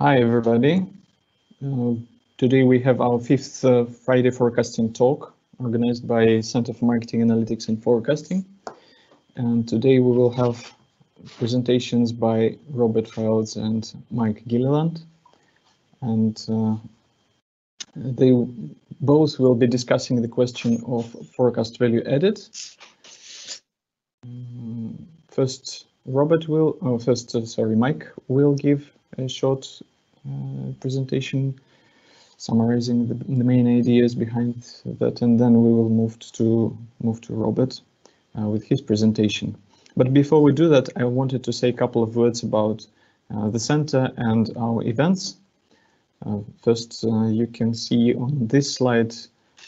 Hi, everybody. Uh, today we have our fifth uh, Friday forecasting talk organized by Center for Marketing Analytics and Forecasting. And today we will have presentations by Robert Fildes and Mike Gilliland. And uh, they both will be discussing the question of forecast value added. First, Robert will, oh, first, uh, sorry, Mike will give a short uh, presentation summarizing the, the, main ideas behind that, and then we will move to move to Robert uh, with his presentation. But before we do that, I wanted to say a couple of words about uh, the center and our events. Uh, first, uh, you can see on this slide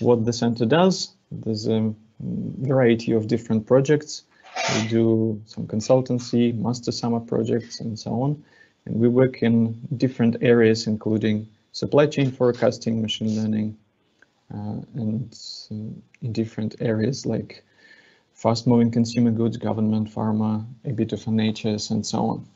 what the center does. There's a variety of different projects. We do some consultancy, master summer projects, and so on. And we work in different areas, including supply chain forecasting, machine learning, uh, and uh, in different areas like fast-moving consumer goods, government, pharma, a bit of NHS, and so on.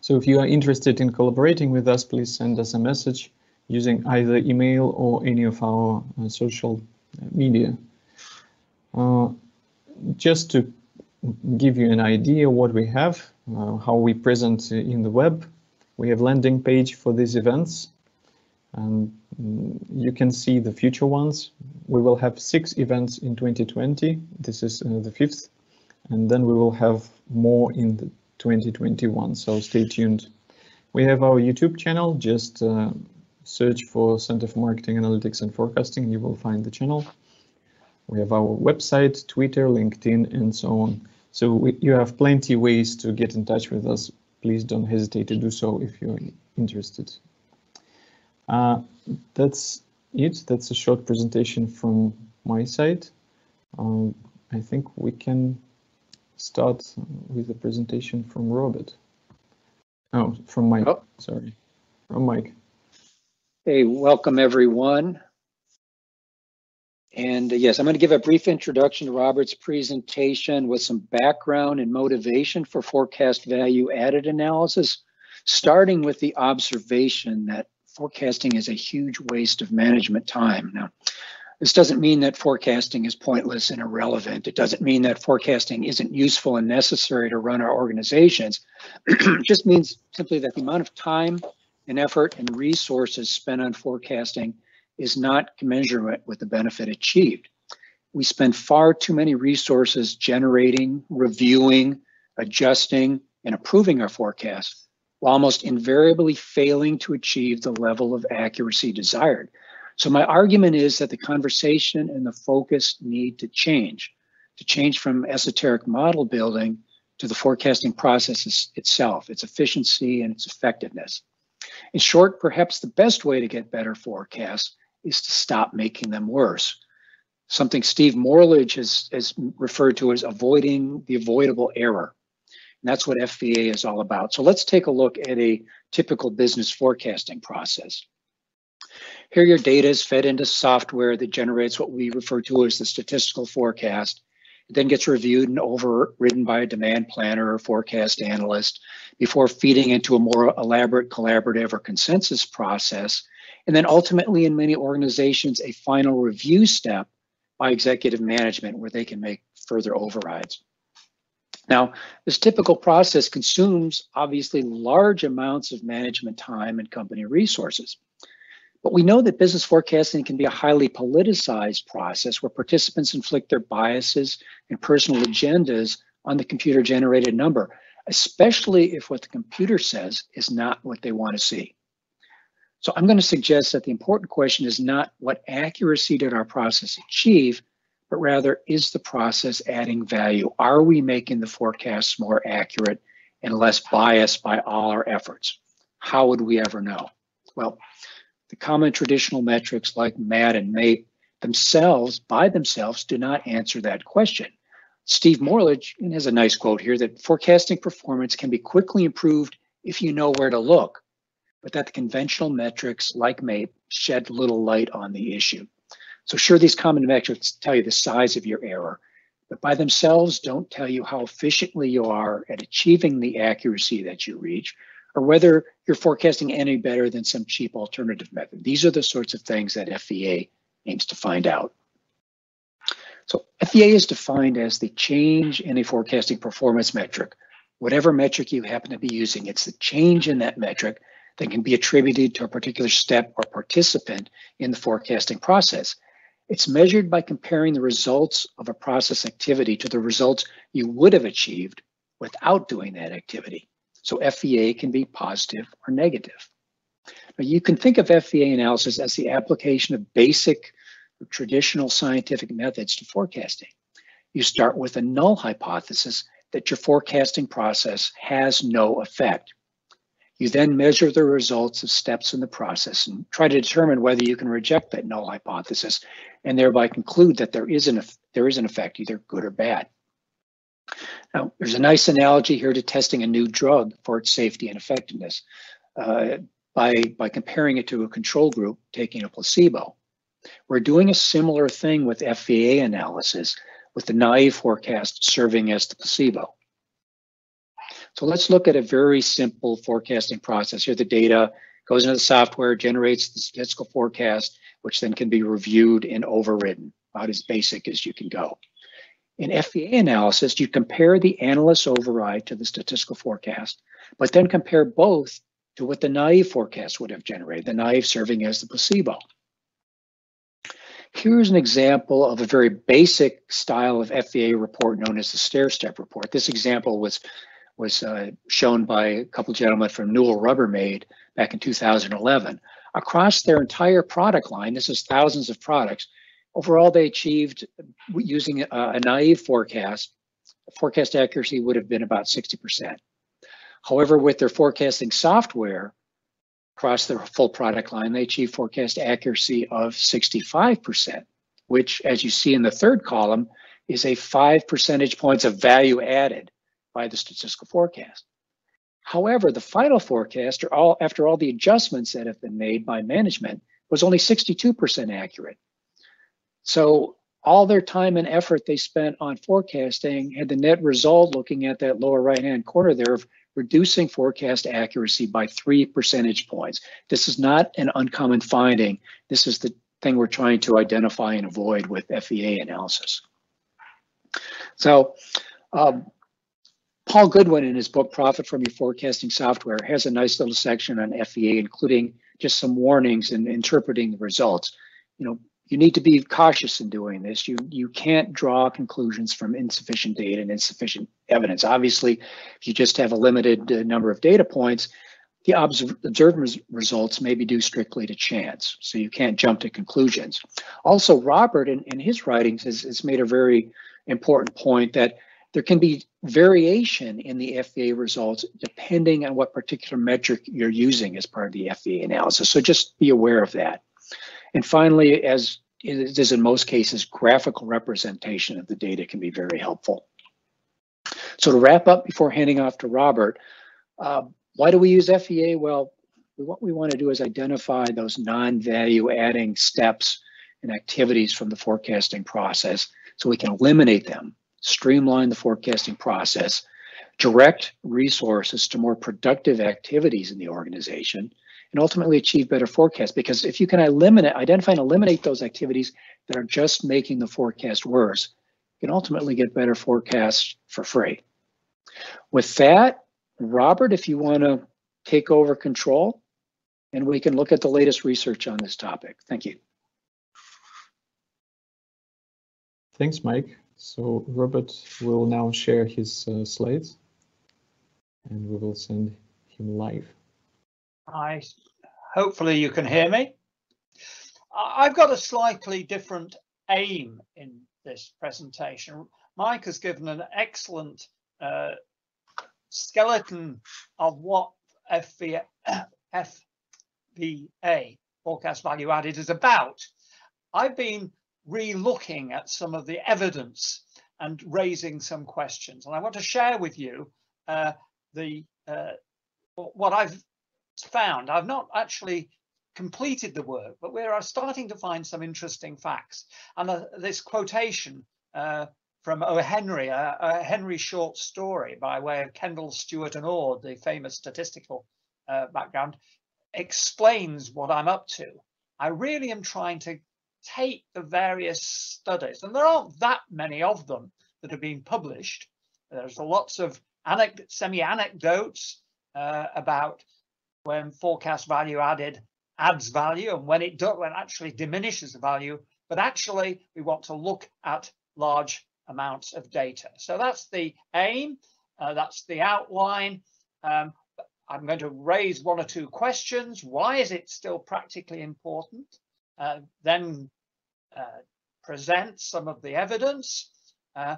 So if you are interested in collaborating with us, please send us a message using either email or any of our uh, social media. Uh, just to give you an idea what we have, uh, how we present in the web, we have landing page for these events. And mm, you can see the future ones. We will have six events in 2020. This is uh, the fifth. And then we will have more in the 2021, so stay tuned. We have our YouTube channel, just uh, search for Center for Marketing Analytics and Forecasting, you will find the channel. We have our website, Twitter, LinkedIn, and so on. So we, you have plenty ways to get in touch with us. Please don't hesitate to do so if you're interested. Uh, that's it. That's a short presentation from my side. Um, I think we can start with a presentation from Robert. Oh, from Mike, oh. sorry, from Mike. Hey, welcome everyone. And uh, yes, I'm going to give a brief introduction to Robert's presentation with some background and motivation for forecast value added analysis, starting with the observation that forecasting is a huge waste of management time. Now, this doesn't mean that forecasting is pointless and irrelevant. It doesn't mean that forecasting isn't useful and necessary to run our organizations. it just means simply that the amount of time and effort and resources spent on forecasting is not commensurate with the benefit achieved. We spend far too many resources generating, reviewing, adjusting, and approving our forecast, while almost invariably failing to achieve the level of accuracy desired. So my argument is that the conversation and the focus need to change, to change from esoteric model building to the forecasting process itself, its efficiency and its effectiveness. In short, perhaps the best way to get better forecasts is to stop making them worse. Something Steve Morlidge has, has referred to as avoiding the avoidable error. And that's what FVA is all about. So let's take a look at a typical business forecasting process. Here your data is fed into software that generates what we refer to as the statistical forecast. It then gets reviewed and overridden by a demand planner or forecast analyst before feeding into a more elaborate collaborative or consensus process. And then ultimately in many organizations, a final review step by executive management where they can make further overrides. Now, this typical process consumes obviously large amounts of management time and company resources. But we know that business forecasting can be a highly politicized process where participants inflict their biases and personal agendas on the computer generated number, especially if what the computer says is not what they want to see. So I'm going to suggest that the important question is not what accuracy did our process achieve, but rather is the process adding value? Are we making the forecasts more accurate and less biased by all our efforts? How would we ever know? Well, the common traditional metrics like MAD and MAPE themselves, by themselves, do not answer that question. Steve Morlidge has a nice quote here that forecasting performance can be quickly improved if you know where to look, but that the conventional metrics like MAPE shed little light on the issue. So sure, these common metrics tell you the size of your error, but by themselves don't tell you how efficiently you are at achieving the accuracy that you reach or whether you're forecasting any better than some cheap alternative method. These are the sorts of things that FVA aims to find out. So FVA is defined as the change in a forecasting performance metric. Whatever metric you happen to be using, it's the change in that metric that can be attributed to a particular step or participant in the forecasting process. It's measured by comparing the results of a process activity to the results you would have achieved without doing that activity. So FVA can be positive or negative. Now you can think of FVA analysis as the application of basic traditional scientific methods to forecasting. You start with a null hypothesis that your forecasting process has no effect. You then measure the results of steps in the process and try to determine whether you can reject that null hypothesis and thereby conclude that there is an, there is an effect, either good or bad. Now, there's a nice analogy here to testing a new drug for its safety and effectiveness uh, by, by comparing it to a control group taking a placebo. We're doing a similar thing with FVA analysis with the naive forecast serving as the placebo. So let's look at a very simple forecasting process. Here the data goes into the software, generates the statistical forecast, which then can be reviewed and overridden, about as basic as you can go. In FVA analysis, you compare the analyst override to the statistical forecast, but then compare both to what the naive forecast would have generated, the naive serving as the placebo. Here's an example of a very basic style of FVA report known as the stair-step report. This example was, was uh, shown by a couple gentlemen from Newell Rubbermaid back in 2011. Across their entire product line, this is thousands of products, overall they achieved using a, a naive forecast, forecast accuracy would have been about 60%. However, with their forecasting software, across their full product line, they achieved forecast accuracy of 65%, which, as you see in the third column, is a five percentage points of value added by the statistical forecast. However, the final forecast, or all, after all the adjustments that have been made by management, was only 62% accurate. So all their time and effort they spent on forecasting had the net result looking at that lower right hand corner there of reducing forecast accuracy by three percentage points. This is not an uncommon finding. This is the thing we're trying to identify and avoid with FVA analysis. So um, Paul Goodwin in his book, Profit from Your Forecasting Software, has a nice little section on FVA, including just some warnings and interpreting the results. You know, you need to be cautious in doing this. You you can't draw conclusions from insufficient data and insufficient evidence. Obviously, if you just have a limited uh, number of data points, the observed res results may be due strictly to chance. So you can't jump to conclusions. Also, Robert in, in his writings has, has made a very important point that there can be variation in the FVA results depending on what particular metric you're using as part of the FVA analysis. So just be aware of that. And finally, as it is in most cases, graphical representation of the data can be very helpful. So to wrap up before handing off to Robert, uh, why do we use FVA? Well, what we want to do is identify those non-value adding steps and activities from the forecasting process so we can eliminate them, streamline the forecasting process, direct resources to more productive activities in the organization, and ultimately achieve better forecasts. Because if you can eliminate, identify and eliminate those activities that are just making the forecast worse, you can ultimately get better forecasts for free. With that, Robert, if you want to take over control, and we can look at the latest research on this topic. Thank you. Thanks, Mike. So Robert will now share his uh, slides and we will send him live. I hopefully you can hear me. I've got a slightly different aim in this presentation. Mike has given an excellent uh, skeleton of what FVA, FVA, forecast value added, is about. I've been re-looking at some of the evidence and raising some questions. And I want to share with you uh, the uh, what I've found. I've not actually completed the work, but we're starting to find some interesting facts. And uh, this quotation uh, from O. Henry, a, a, Henry short story by way of Kendall, Stuart and Ord, the famous statistical uh, background explains what I'm up to. I really am trying to take the various studies, and there aren't that many of them that have been published. There's lots of semi-anecdotes uh, about when forecast value added adds value and when it when actually diminishes the value. But actually, we want to look at large amounts of data. So that's the aim. Uh, that's the outline. Um, I'm going to raise one or two questions. Why is it still practically important? Uh, then present some of the evidence. Uh,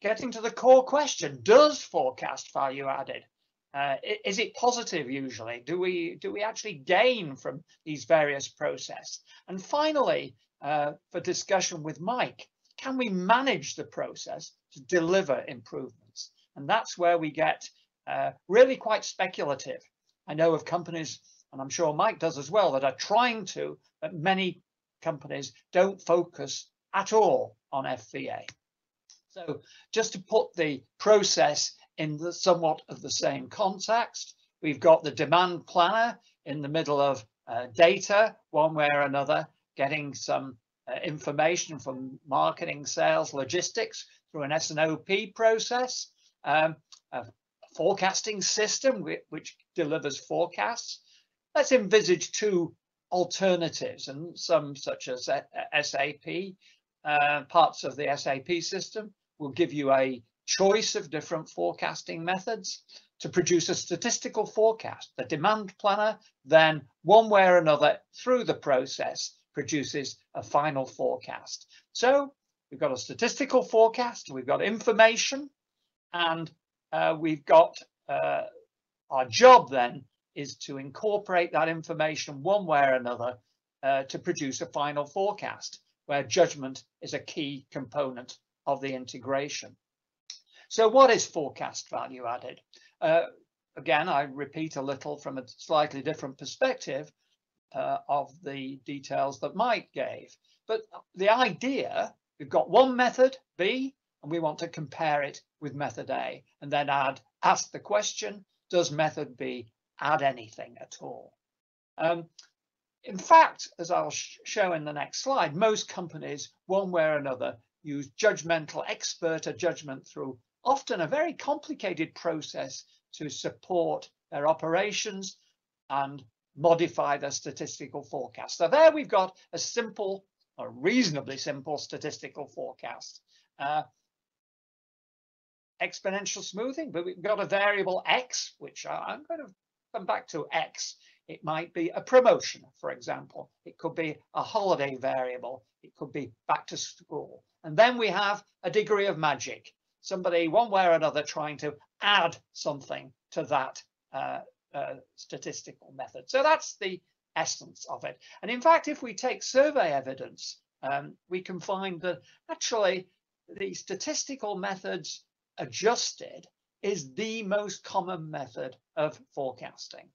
getting to the core question, does forecast value added? Uh, is it positive usually? Do we do we actually gain from these various processes? And finally, uh, for discussion with Mike, can we manage the process to deliver improvements? And that's where we get uh, really quite speculative. I know of companies, and I'm sure Mike does as well, that are trying to, but many companies don't focus at all on FVA. So just to put the process in the somewhat of the same context, we've got the demand planner in the middle of uh, data, one way or another, getting some uh, information from marketing, sales, logistics through an S&OP process, um, a forecasting system which delivers forecasts. Let's envisage two alternatives and some such as SAP, uh, parts of the SAP system will give you a choice of different forecasting methods to produce a statistical forecast. The demand planner then one way or another through the process produces a final forecast. So we've got a statistical forecast, we've got information, and uh, we've got uh, our job then is to incorporate that information one way or another uh, to produce a final forecast where judgment is a key component of the integration. So what is forecast value added? Uh, again, I repeat a little from a slightly different perspective uh, of the details that Mike gave. But the idea, we've got one method, B, and we want to compare it with method A and then add, ask the question, does method B add anything at all? Um, in fact, as I'll sh show in the next slide, most companies, one way or another, use judgmental expert or judgment through often a very complicated process to support their operations and modify their statistical forecast. So there we've got a simple, a reasonably simple statistical forecast. Uh, exponential smoothing, but we've got a variable x, which I'm going to come back to x. It might be a promotion, for example. It could be a holiday variable. It could be back to school. And then we have a degree of magic, somebody one way or another trying to add something to that uh, uh, statistical method. So that's the essence of it. And in fact, if we take survey evidence, um, we can find that actually the statistical methods adjusted is the most common method of forecasting.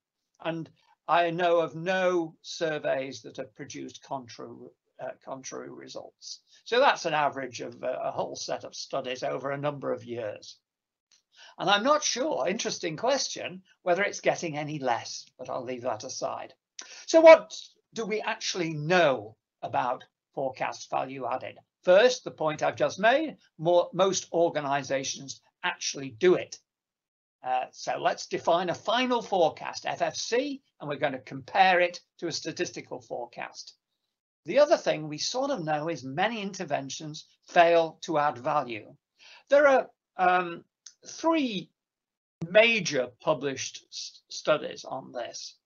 And I know of no surveys that have produced contrary, uh, contrary results. So that's an average of a, a whole set of studies over a number of years. And I'm not sure, interesting question, whether it's getting any less, but I'll leave that aside. So what do we actually know about forecast value added? First, the point I've just made, more, most organizations actually do it. Uh, so let's define a final forecast, FFC, and we're going to compare it to a statistical forecast. The other thing we sort of know is many interventions fail to add value. There are um, three major published studies on this,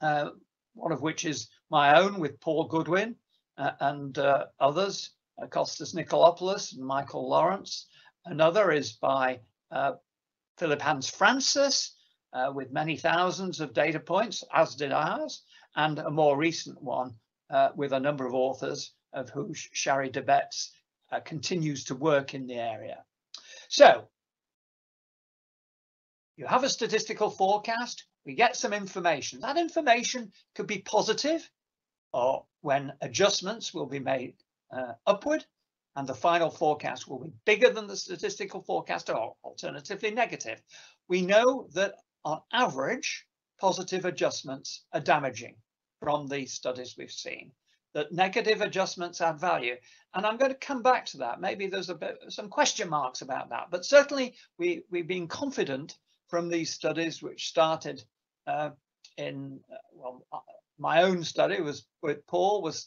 uh, one of which is my own with Paul Goodwin uh, and uh, others, Costas Nikolopoulos and Michael Lawrence. Another is by uh, Philip Hans Franses uh, with many thousands of data points, as did ours, and a more recent one with a number of authors of who Shari De Baets continues to work in the area. So you have a statistical forecast, we get some information. That information could be positive or when adjustments will be made uh, upward and the final forecast will be bigger than the statistical forecast or alternatively negative. We know that on average, positive adjustments are damaging from the studies we've seen, that negative adjustments add value. And I'm going to come back to that. Maybe there's a bit some question marks about that, but certainly we, we've been confident from these studies which started uh, in, uh, well, uh, my own study was with Paul was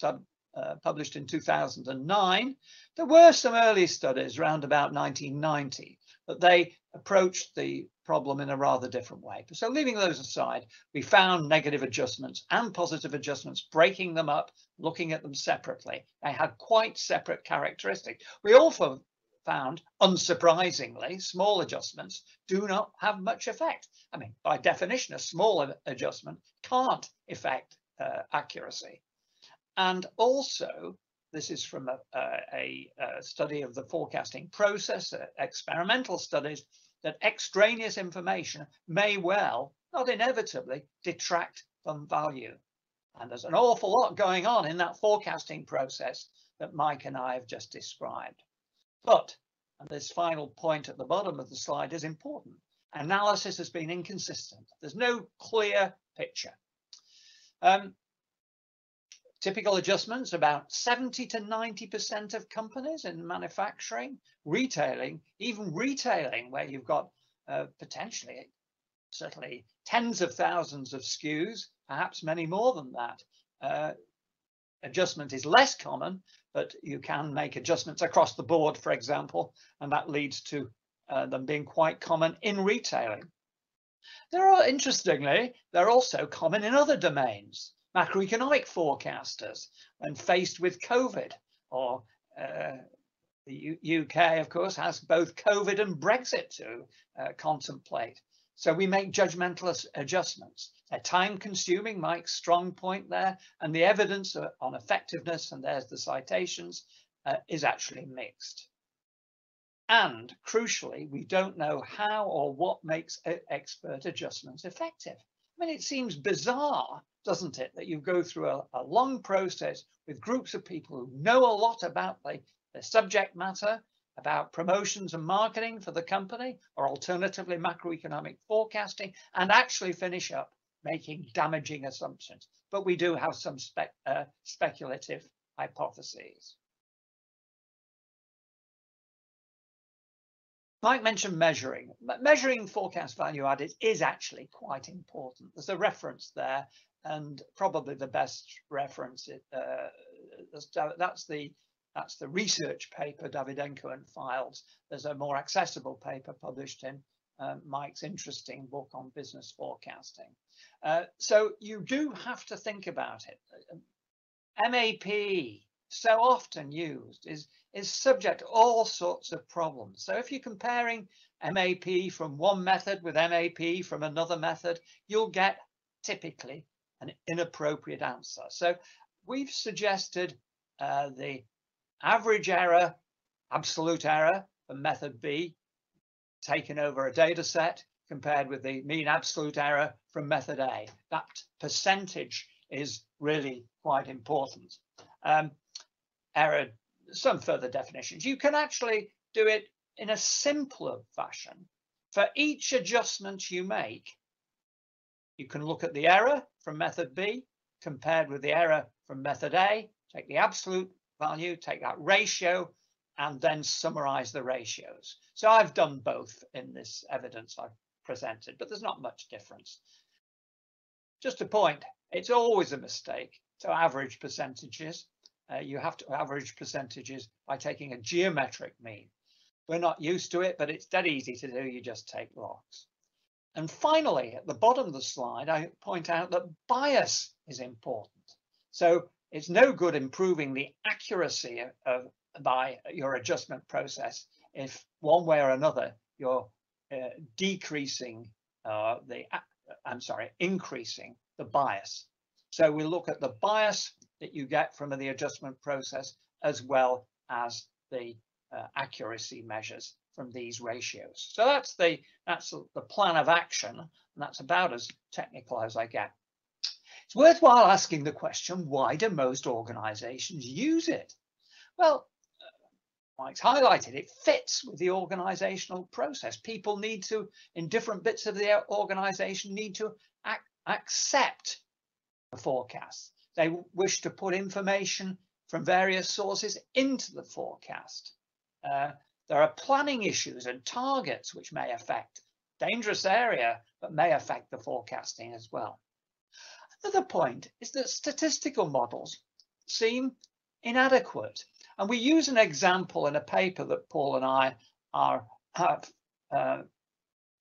uh, published in 2009. There were some early studies around about 1990, but they approached the problem in a rather different way. So leaving those aside, we found negative adjustments and positive adjustments, breaking them up, looking at them separately. They had quite separate characteristics. We also found, unsurprisingly, small adjustments do not have much effect. I mean, by definition, a small adjustment can't affect uh, accuracy. And also, this is from a, a, a, study of the forecasting process, uh, experimental studies, that extraneous information may well, not inevitably, detract from value. And there's an awful lot going on in that forecasting process that Mike and I have just described. But, and this final point at the bottom of the slide is important, analysis has been inconsistent. There's no clear picture. Um, Typical adjustments, about 70 to 90% of companies in manufacturing, retailing, even retailing where you've got uh, potentially, certainly tens of thousands of SKUs, perhaps many more than that. Uh, adjustment is less common, but you can make adjustments across the board, for example, and that leads to uh, them being quite common in retailing. There are, interestingly, they're also common in other domains macroeconomic forecasters when faced with COVID or uh, the U UK, of course, has both COVID and Brexit to uh, contemplate. So we make judgmental adjustments. They're time consuming, Mike's strong point there, and the evidence on effectiveness, and there's the citations, uh, is actually mixed. And crucially, we don't know how or what makes expert adjustments effective. I mean, it seems bizarre doesn't it? That you go through a, a long process with groups of people who know a lot about the, the subject matter, about promotions and marketing for the company, or alternatively macroeconomic forecasting, and actually finish up making damaging assumptions. But we do have some spe uh, speculative hypotheses. Mike mentioned measuring. Measuring forecast value added is actually quite important. There's a reference there and probably the best reference uh, that's the that's the research paper Davydenko and Fildes. There's a more accessible paper published in uh, Mike's interesting book on business forecasting. Uh, so you do have to think about it. MAPE, so often used, is, is subject to all sorts of problems. So if you're comparing MAPE from one method with MAPE from another method, you'll get typically an inappropriate answer. So we've suggested uh, the average error, absolute error for method B taken over a data set compared with the mean absolute error from method A. That percentage is really quite important. Um, error, some further definitions. You can actually do it in a simpler fashion. For each adjustment you make, you can look at the error from method B compared with the error from method A, take the absolute value, take that ratio, and then summarize the ratios. So I've done both in this evidence I've presented, but there's not much difference. Just a point, it's always a mistake to average percentages. Uh, you have to average percentages by taking a geometric mean. We're not used to it, but it's dead easy to do. You just take logs. And finally, at the bottom of the slide, I point out that bias is important. So it's no good improving the accuracy of, of by your adjustment process if one way or another you're uh, decreasing uh, the, uh, I'm sorry, increasing the bias. So we look at the bias that you get from the adjustment process as well as the uh, accuracy measures from these ratios. So that's the that's the plan of action, and that's about as technical as I get. It's worthwhile asking the question, why do most organizations use it? Well, uh, Mike's highlighted, it fits with the organizational process. People need to, in different bits of the organization, need to act, accept the forecast. They wish to put information from various sources into the forecast. Uh, there are planning issues and targets which may affect dangerous area, but may affect the forecasting as well. Another point is that statistical models seem inadequate. And we use an example in a paper that Paul and I are have uh,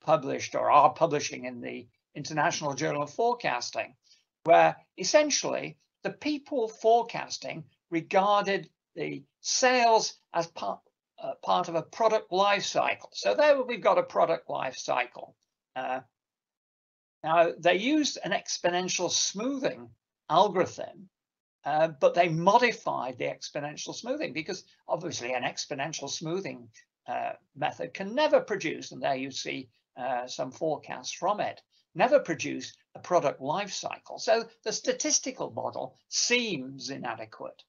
published or are publishing in the International Journal of Forecasting, where essentially the people forecasting regarded the sales as part, uh, part of a product life cycle. So there we've got a product life cycle. Uh, now they used an exponential smoothing algorithm, uh, but they modified the exponential smoothing because obviously an exponential smoothing uh, method can never produce, and there you see uh, some forecasts from it, never produce a product life cycle. So the statistical model seems inadequate.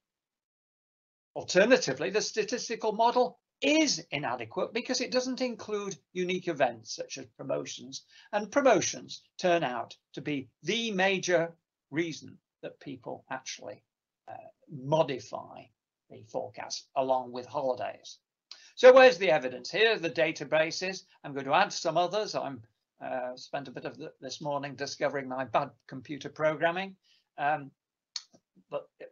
Alternatively, the statistical model is inadequate because it doesn't include unique events such as promotions and promotions turn out to be the major reason that people actually uh, modify the forecast along with holidays. So where's the evidence? Here are the databases. I'm going to add some others. I'm uh, spent a bit of this morning discovering my bad computer programming, um,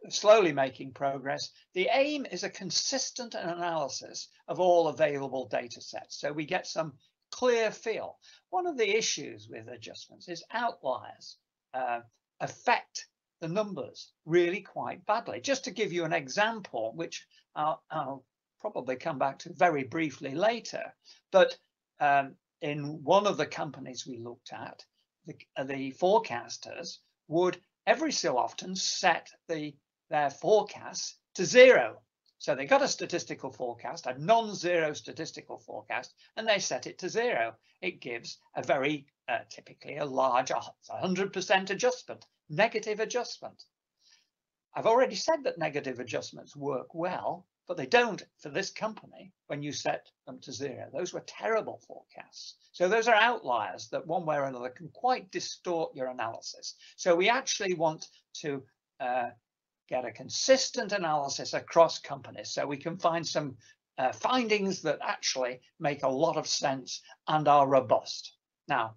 slowly making progress. The aim is a consistent analysis of all available data sets. So we get some clear feel. One of the issues with adjustments is outliers uh, affect the numbers really quite badly. Just to give you an example, which I'll, I'll probably come back to very briefly later. But um, in one of the companies we looked at, the, the forecasters would every so often set the their forecasts to zero. So they got a statistical forecast, a non-zero statistical forecast, and they set it to zero. It gives a very uh, typically a large 100% adjustment, negative adjustment. I've already said that negative adjustments work well but they don't for this company when you set them to zero. Those were terrible forecasts. So those are outliers that one way or another can quite distort your analysis. So we actually want to uh, get a consistent analysis across companies so we can find some uh, findings that actually make a lot of sense and are robust. Now,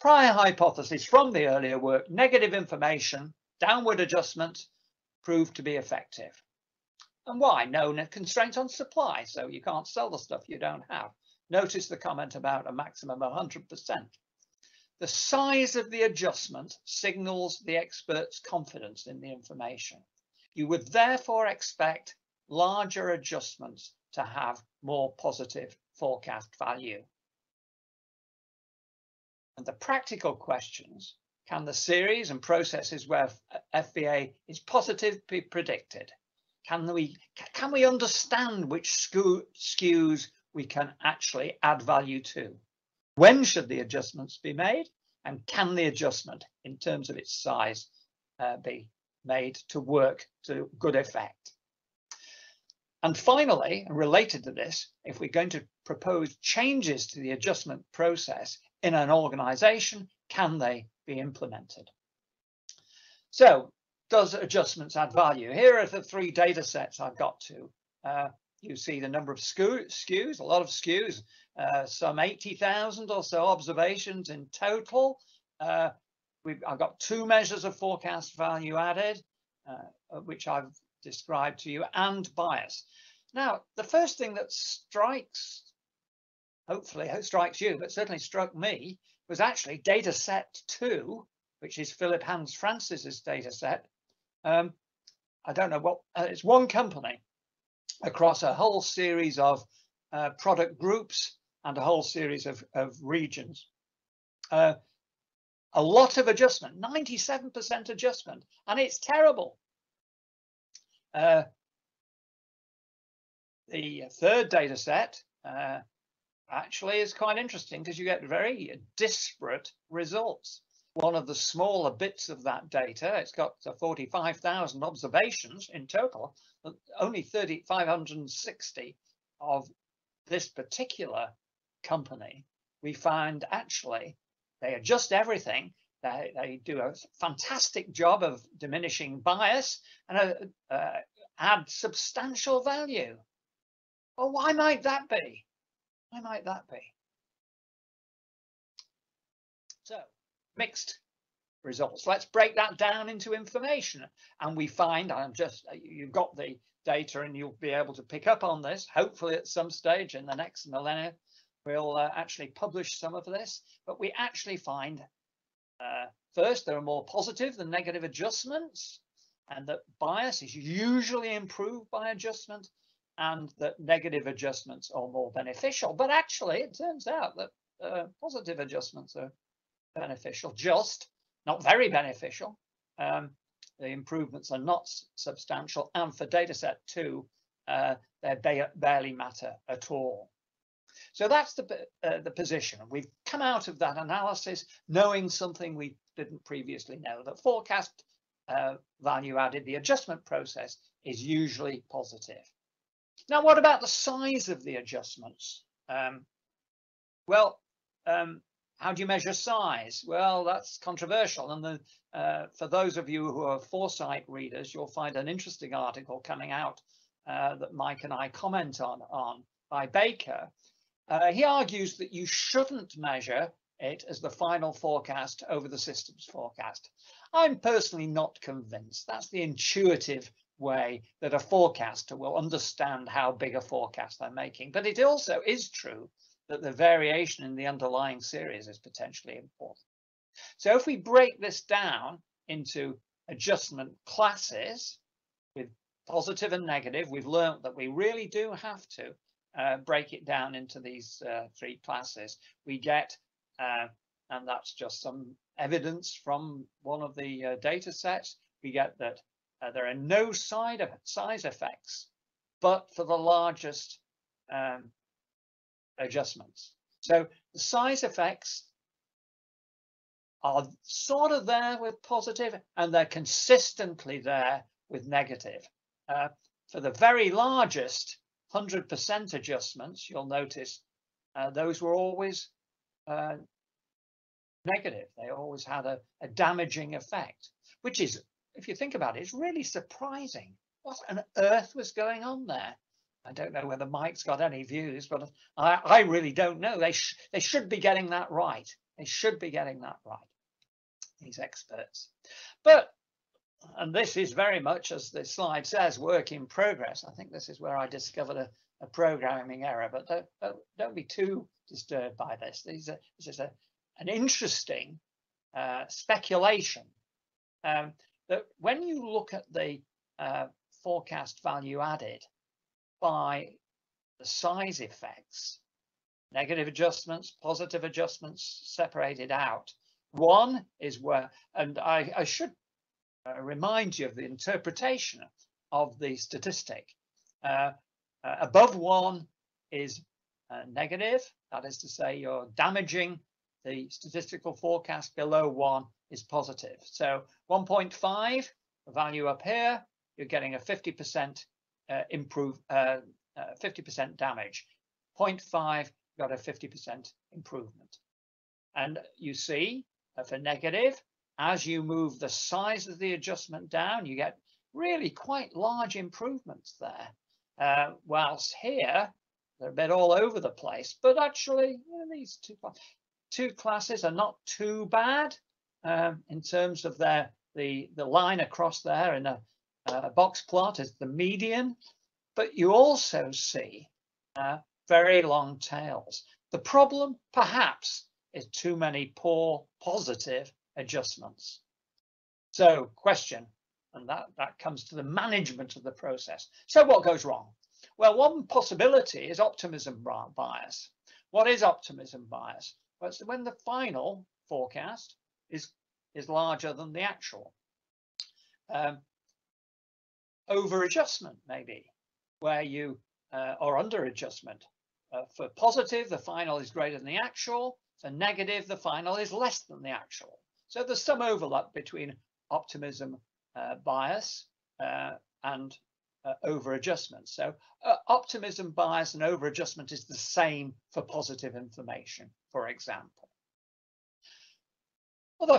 prior hypothesis from the earlier work, negative information, downward adjustment proved to be effective. And why? No constraint on supply, so you can't sell the stuff you don't have. Notice the comment about a maximum of 100%. The size of the adjustment signals the expert's confidence in the information. You would therefore expect larger adjustments to have more positive forecast value. And the practical questions, can the series and processes where FVA is positive be predicted? Can we can we understand which SKUs we can actually add value to? When should the adjustments be made? And can the adjustment in terms of its size uh, be made to work to good effect? And finally, related to this, if we're going to propose changes to the adjustment process in an organization, can they be implemented? So does adjustments add value? Here are the three data sets I've got to. Uh, you see the number of SKUs, a lot of SKUs, uh, some 80,000 or so observations in total. Uh, I've got two measures of forecast value added, uh, which I've described to you, and bias. Now, the first thing that strikes, hopefully strikes you, but certainly struck me, was actually data set two, which is Philip Hans Franses's data set, um, I don't know what, uh, it's one company across a whole series of uh, product groups and a whole series of, of regions. Uh, a lot of adjustment, 97% adjustment, and it's terrible. Uh, the third data set uh, actually is quite interesting because you get very disparate results one of the smaller bits of that data. It's got 45,000 observations in total, only 3,560 of this particular company. We find actually they adjust everything. they, they do a fantastic job of diminishing bias and uh, uh, add substantial value. Well, why might that be? Why might that be? So, mixed results. Let's break that down into information. And we find, I'm just, you've got the data and you'll be able to pick up on this, hopefully at some stage in the next millennia, we'll uh, actually publish some of this, but we actually find uh, first, there are more positive than negative adjustments and that bias is usually improved by adjustment and that negative adjustments are more beneficial. But actually, it turns out that uh, positive adjustments are beneficial, just not very beneficial. Um, the improvements are not substantial. And for dataset two, uh, they ba barely matter at all. So that's the, uh, the position. We've come out of that analysis knowing something we didn't previously know, that forecast uh, value added, the adjustment process is usually positive. Now, what about the size of the adjustments? Um, well, um, how do you measure size? Well, that's controversial. And the, uh, for those of you who are Foresight readers, you'll find an interesting article coming out uh, that Mike and I comment on, on by Baker. Uh, he argues that you shouldn't measure it as the final forecast over the systems forecast. I'm personally not convinced. That's the intuitive way that a forecaster will understand how big a forecast they're making. But it also is true that the variation in the underlying series is potentially important. So if we break this down into adjustment classes with positive and negative, we've learned that we really do have to uh, break it down into these uh, three classes. We get, uh, and that's just some evidence from one of the uh, data sets, we get that uh, there are no side of size effects, but for the largest um, adjustments. So the size effects are sort of there with positive and they're consistently there with negative. Uh, for the very largest 100% adjustments, you'll notice uh, those were always uh, negative. They always had a, a damaging effect, which is, if you think about it, it's really surprising. What on earth was going on there? I don't know whether Mike's got any views, but I, I really don't know. They sh they should be getting that right. They should be getting that right. These experts, but and this is very much as the slide says, work in progress. I think this is where I discovered a, a programming error, but don't, don't, don't, be too disturbed by this. These are, this is a, an interesting uh, speculation um, that when you look at the uh, forecast value added, by the size effects, negative adjustments, positive adjustments separated out. One is where, and I, I should uh, remind you of the interpretation of the statistic. Uh, uh, above one is uh, negative, that is to say you're damaging the statistical forecast below one is positive. So 1.5, the value up here, you're getting a 50% uh, improve 50% uh, uh, damage. 0.5 got a 50% improvement. And you see for negative, as you move the size of the adjustment down, you get really quite large improvements there. Uh, whilst here, they're a bit all over the place, but actually you know, these two, two classes are not too bad um, in terms of their the, the line across there in a uh, box plot is the median, but you also see uh, very long tails. The problem, perhaps, is too many poor positive adjustments. So question, and that, that comes to the management of the process. So what goes wrong? Well, one possibility is optimism bias. What is optimism bias? Well, it's when the final forecast is, is larger than the actual. Um, over adjustment maybe where you uh, are under adjustment uh, for positive the final is greater than the actual for negative the final is less than the actual so there's some overlap between optimism uh, bias uh, and uh, over adjustment so uh, optimism bias and overadjustment is the same for positive information for example other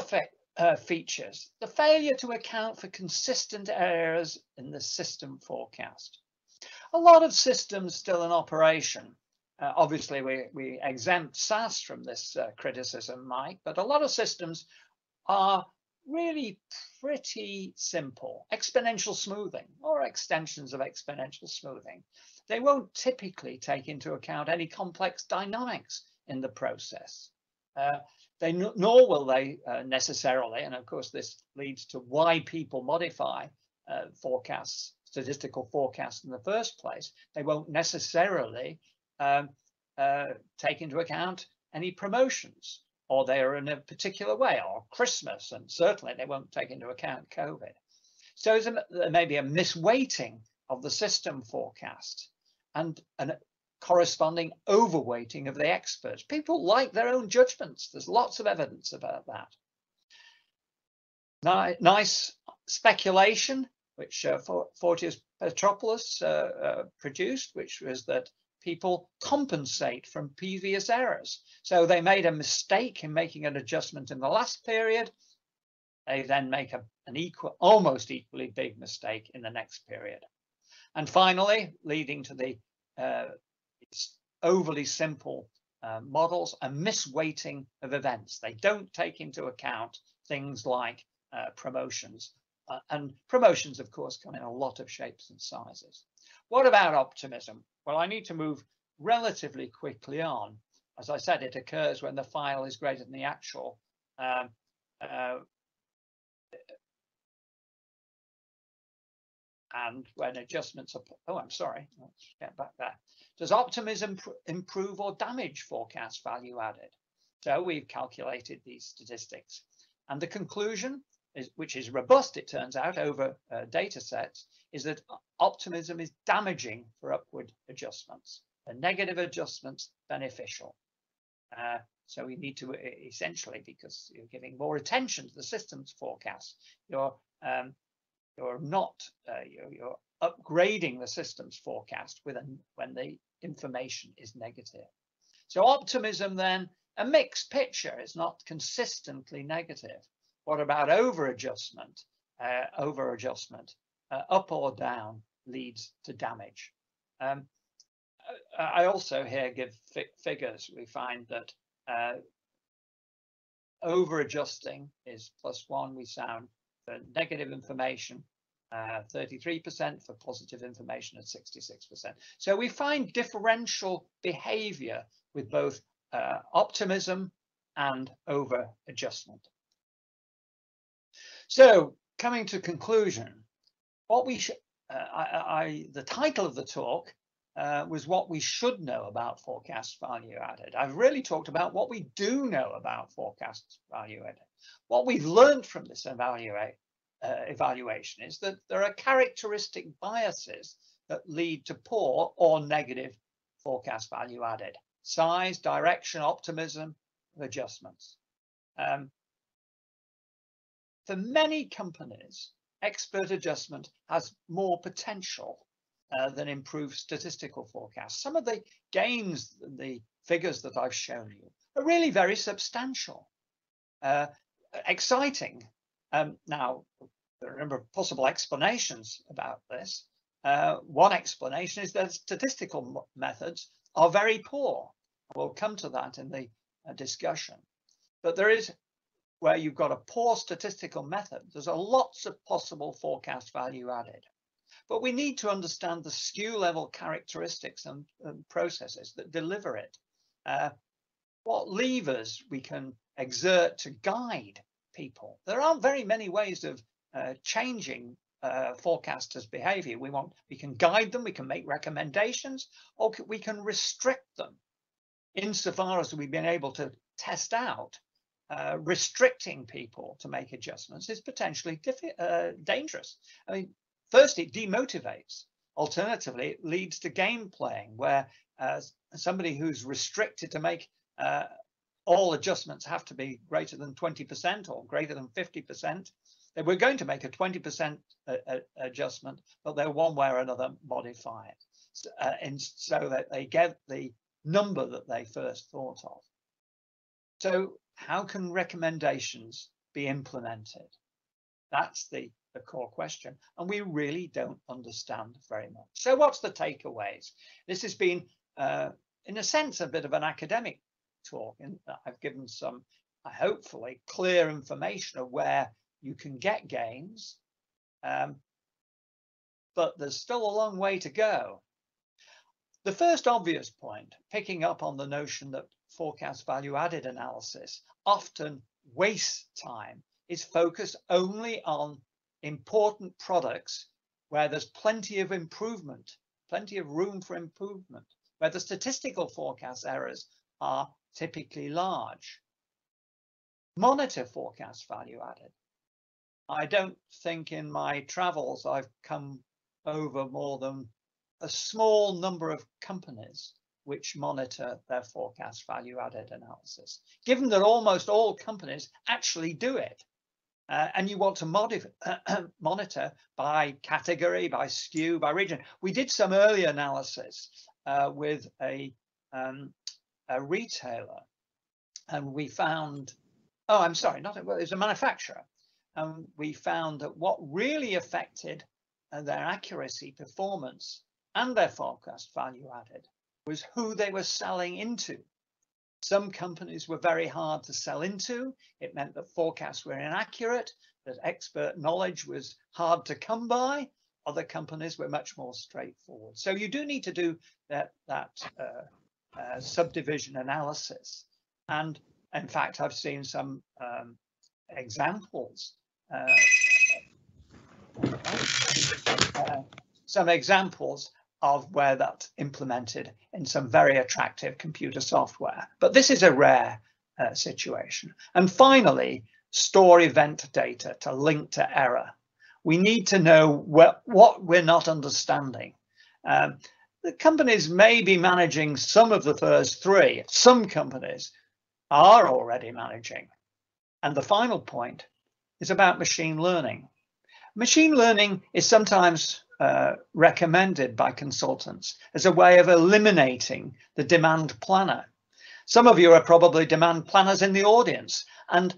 uh, features. The failure to account for consistent errors in the system forecast. A lot of systems still in operation. Uh, obviously, we, we exempt SAS from this uh, criticism, Mike, but a lot of systems are really pretty simple. Exponential smoothing or extensions of exponential smoothing. They won't typically take into account any complex dynamics in the process. Uh, they nor will they uh, necessarily, and of course this leads to why people modify uh, forecasts, statistical forecasts in the first place. They won't necessarily um, uh, take into account any promotions or they are in a particular way or Christmas and certainly they won't take into account COVID. So there may be a misweighting of the system forecast and a corresponding overweighting of the experts. People like their own judgments. There's lots of evidence about that. Nice speculation, which uh, Fotios Petropoulos uh, uh, produced, which was that people compensate from previous errors. So they made a mistake in making an adjustment in the last period. They then make a, an equal, almost equally big mistake in the next period. And finally, leading to the uh, overly simple uh, models, a misweighting of events. They don't take into account things like uh, promotions. Uh, and promotions, of course, come in a lot of shapes and sizes. What about optimism? Well, I need to move relatively quickly on. As I said, it occurs when the file is greater than the actual. Um, uh, and when adjustments are, oh, I'm sorry, let's get back there. Does optimism improve or damage forecast value added? So we've calculated these statistics. And the conclusion, is, which is robust, it turns out, over uh, data sets, is that optimism is damaging for upward adjustments. The negative adjustments beneficial. Uh, so we need to essentially, because you're giving more attention to the systems forecast, you're um, you're not uh, you're, you're, upgrading the systems forecast with when the information is negative. So optimism then a mixed picture. is not consistently negative. What about over adjustment? Uh, over adjustment, uh, up or down, leads to damage. Um, I also here give fi figures. We find that uh, over adjusting is plus one. We sound for negative information 33% uh, for positive information at 66%. So we find differential behavior with both uh, optimism and over adjustment. So coming to conclusion, what we uh, I, I, the title of the talk uh, was what we should know about forecast value added. I've really talked about what we do know about forecast value added, what we've learned from this evaluate, uh, evaluation is that there are characteristic biases that lead to poor or negative forecast value added. Size, direction, optimism, adjustments. Um, for many companies, expert adjustment has more potential uh, than improved statistical forecasts. Some of the gains, the figures that I've shown you, are really very substantial, uh, exciting. Um, now, there are a number of possible explanations about this. Uh, one explanation is that statistical methods are very poor. We'll come to that in the uh, discussion. But there is, where you've got a poor statistical method, there's a lots of possible forecast value added. But we need to understand the SKU level characteristics and, and processes that deliver it. Uh, what levers we can exert to guide people. There aren't very many ways of uh, changing uh, forecasters' behavior. We want we can guide them, we can make recommendations, or we can restrict them insofar as we've been able to test out. Uh, restricting people to make adjustments is potentially uh, dangerous. I mean, first, it demotivates. Alternatively, it leads to game playing, where uh, somebody who's restricted to make uh, all adjustments have to be greater than 20% or greater than 50%, they were going to make a 20% uh, uh, adjustment, but they'll one way or another modify it. So, and so that they get the number that they first thought of. So how can recommendations be implemented? That's the, the core question. And we really don't understand very much. So what's the takeaways? This has been, uh, in a sense, a bit of an academic talk that I've given some, uh, hopefully, clear information of where you can get gains. Um, but there's still a long way to go. The first obvious point, picking up on the notion that forecast value added analysis often wastes time, is focused only on important products where there's plenty of improvement, plenty of room for improvement, where the statistical forecast errors are typically large. Monitor forecast value added. I don't think in my travels I've come over more than a small number of companies which monitor their forecast value added analysis, given that almost all companies actually do it. Uh, and you want to monitor by category, by SKU, by region. We did some early analysis uh, with a, um, a retailer and we found, oh, I'm sorry, not well, it was a manufacturer. And we found that what really affected uh, their accuracy, performance, and their forecast value added was who they were selling into. Some companies were very hard to sell into. It meant that forecasts were inaccurate, that expert knowledge was hard to come by. Other companies were much more straightforward. So you do need to do that, that uh, uh, subdivision analysis. And in fact, I've seen some um, examples uh, uh, some examples of where that's implemented in some very attractive computer software. But this is a rare uh, situation. And finally, store event data to link to error. We need to know what, we're not understanding. Um, the companies may be managing some of the first three. Some companies are already managing. And the final point is about machine learning. Machine learning is sometimes uh, recommended by consultants as a way of eliminating the demand planner. Some of you are probably demand planners in the audience, and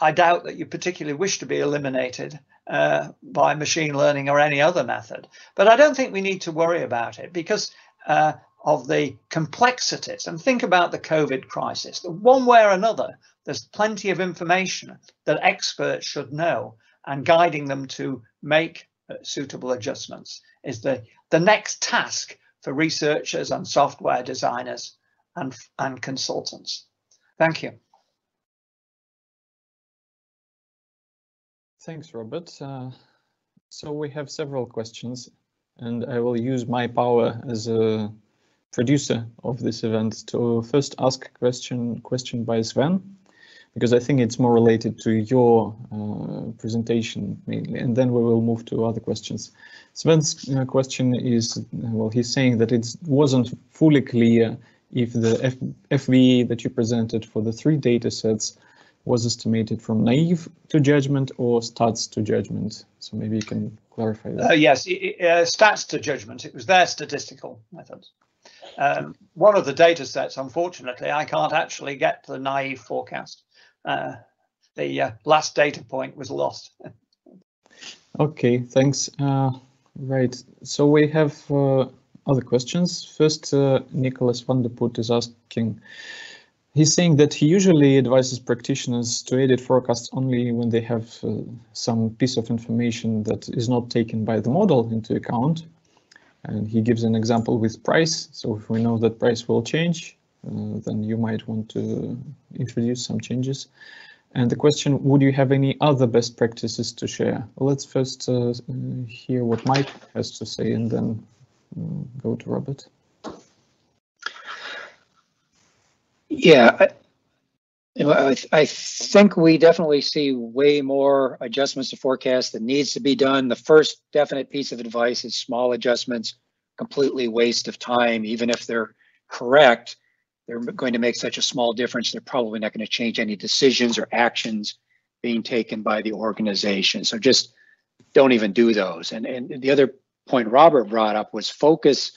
I doubt that you particularly wish to be eliminated uh, by machine learning or any other method. But I don't think we need to worry about it because uh, of the complexities. And think about the COVID crisis. One way or another, there's plenty of information that experts should know and guiding them to make suitable adjustments is the, the next task for researchers and software designers and, and consultants. Thank you. Thanks, Robert. Uh, so we have several questions and I will use my power as a producer of this event to first ask a question, question by Sven because I think it's more related to your uh, presentation mainly, and then we will move to other questions. Sven's uh, question is, well, he's saying that it wasn't fully clear if the F FVA that you presented for the three data sets was estimated from naive to judgment or stats to judgment. So maybe you can clarify that. Uh, yes, it, uh, stats to judgment. It was their statistical methods. Um, one of the data sets, unfortunately, I can't actually get the naive forecast uh, the uh, last data point was lost. okay, thanks. Uh, right, so we have uh, other questions. First, Nicolas Vandeput is asking, he's saying that he usually advises practitioners to edit forecasts only when they have uh, some piece of information that is not taken by the model into account. And he gives an example with price. So if we know that price will change, then you might want to introduce some changes. And the question, would you have any other best practices to share? Let's first uh, hear what Mike has to say and then uh, go to Robert. Yeah, I, I, think we definitely see way more adjustments to forecast that needs to be done. The first definite piece of advice is small adjustments, completely waste of time, even if they're correct they're going to make such a small difference, they're probably not going to change any decisions or actions being taken by the organization. So just don't even do those. And, and the other point Robert brought up was focus.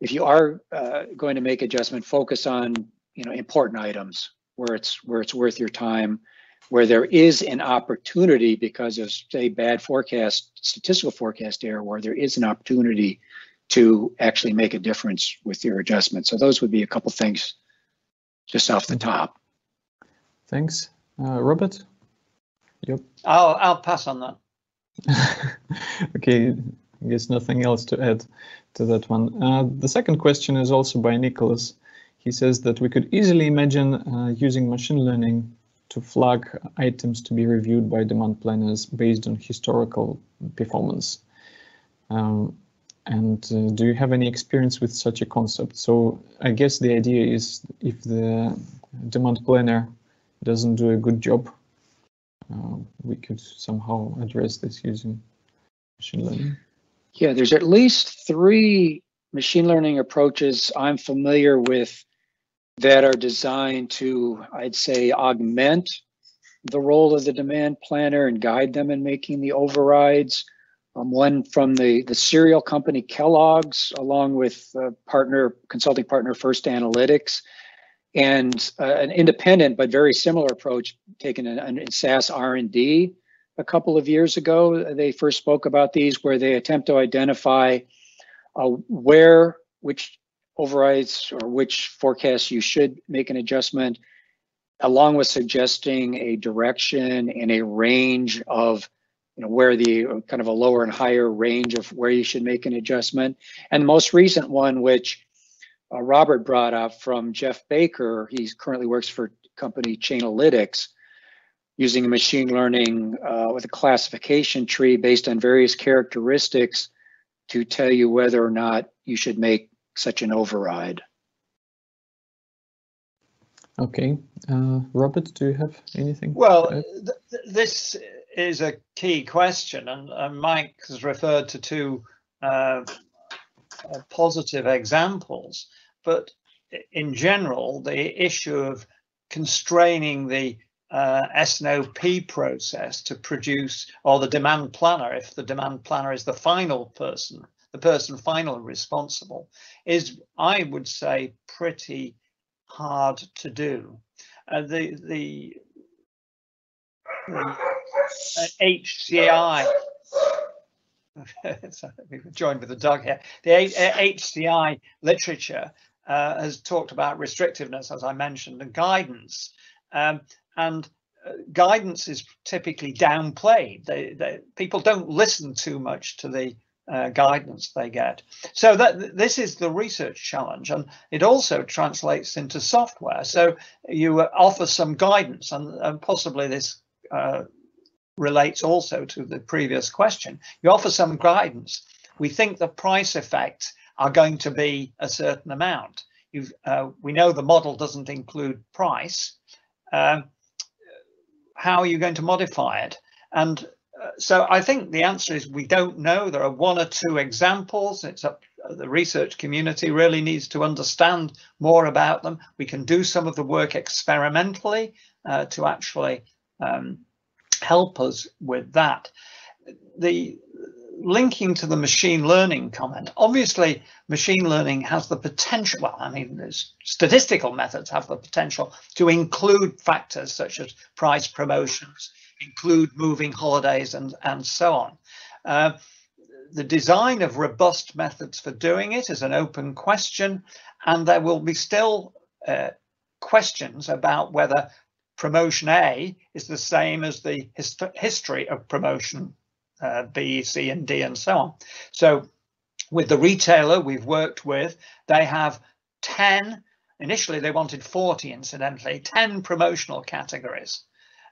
If you are uh, going to make adjustment, focus on you know important items where it's where it's worth your time. where there is an opportunity because of say bad forecast, statistical forecast error, where there is an opportunity to actually make a difference with your adjustment. So those would be a couple things just off the top. Thanks. Uh, Robert? Yep. I'll, I'll pass on that. okay, I guess nothing else to add to that one. Uh, the second question is also by Nicolas. He says that we could easily imagine uh, using machine learning to flag items to be reviewed by demand planners based on historical performance. Um, and uh, do you have any experience with such a concept? So I guess the idea is if the demand planner doesn't do a good job, uh, we could somehow address this using machine learning. Yeah, there's at least three machine learning approaches I'm familiar with that are designed to, I'd say, augment the role of the demand planner and guide them in making the overrides. Um, one from the, the cereal company Kellogg's, along with partner consulting partner First Analytics, and uh, an independent but very similar approach taken in, in SAS R&D a couple of years ago. They first spoke about these, where they attempt to identify uh, where which overrides or which forecasts you should make an adjustment, along with suggesting a direction and a range of you know where the kind of a lower and higher range of where you should make an adjustment. And the most recent one, which uh, Robert brought up from Jeff Baker, he currently works for company Chainalytics, using a machine learning uh, with a classification tree based on various characteristics to tell you whether or not you should make such an override. Okay, uh, Robert, do you have anything? Well, th this is a key question, and, and Mike has referred to two uh, uh positive examples, but in general, the issue of constraining the uh, S&OP process to produce, or the demand planner, if the demand planner is the final person, the person finally responsible, is, I would say, pretty hard to do. Uh, the, the HCI, we've joined with the dog here, the HCI uh, literature uh, has talked about restrictiveness, as I mentioned, and guidance. Um, and uh, guidance is typically downplayed. They, they, people don't listen too much to the uh, guidance they get. So that this is the research challenge, and it also translates into software. So you uh, offer some guidance, and, and possibly this uh, relates also to the previous question. You offer some guidance. We think the price effects are going to be a certain amount. Uh, we know the model doesn't include price. Um, how are you going to modify it? And uh, so I think the answer is we don't know. There are one or two examples. It's up the research community really needs to understand more about them. We can do some of the work experimentally uh, to actually um, help us with that. The linking to the machine learning comment, obviously machine learning has the potential, well, I mean, statistical methods have the potential to include factors such as price promotions, include moving holidays and, and so on. Uh, the design of robust methods for doing it is an open question, and there will be still uh, questions about whether promotion A is the same as the hist history of promotion uh, B, C, and D, and so on. So with the retailer we've worked with, they have 10, initially they wanted 40 incidentally, 10 promotional categories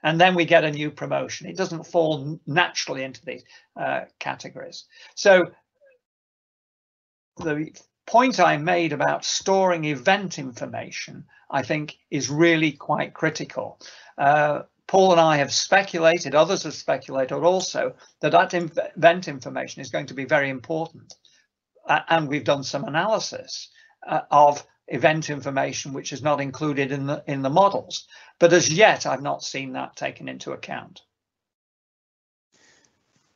and then we get a new promotion. It doesn't fall naturally into these uh, categories. So the point I made about storing event information, I think, is really quite critical. Uh, Paul and I have speculated, others have speculated also, that that event information is going to be very important. Uh, and we've done some analysis uh, of event information which is not included in the in the models. But as yet, I've not seen that taken into account.